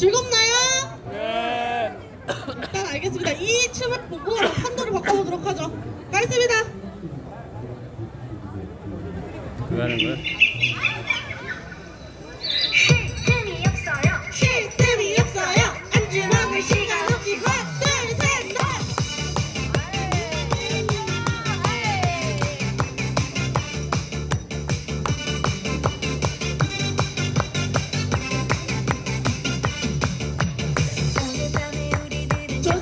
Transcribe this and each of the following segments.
즐겁나요? 네. 일단 알겠습니다. 이 춤을 보고 판도를 바꿔보도록 하죠. 가겠습니다. 그 하는 거야?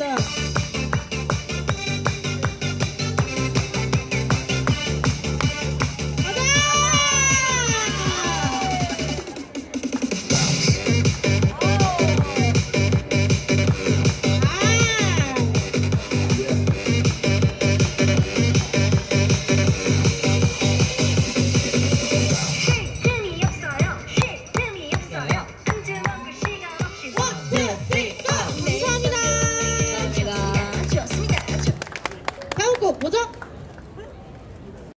Amanda. what's up?